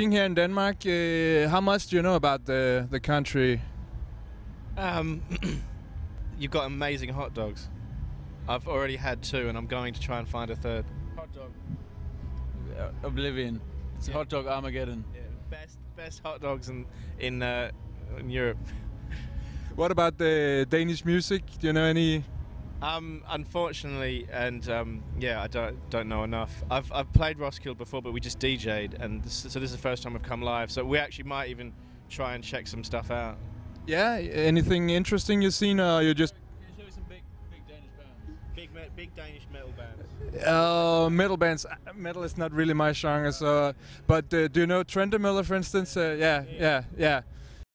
being here in Denmark, uh, how much do you know about the the country? Um, you've got amazing hot dogs. I've already had two, and I'm going to try and find a third. Hot dog. Uh, Oblivion. It's Yeah. hot dog Armageddon. Yeah, best best hot dogs in in uh, in Europe. What about the Danish music? Do you know any? Um, unfortunately, and um, yeah, I don't don't know enough. I've I've played Roskilde before, but we just DJ'd, and this, so this is the first time we've come live. So we actually might even try and check some stuff out. Yeah, anything interesting you've seen, or you just Can you show me some big, big Danish bands? Big me- big Danish metal bands. uh, metal bands? Uh, Metal is not really my genre, so. But uh, do you know Trentemøller, for instance? Uh, yeah, yeah, yeah.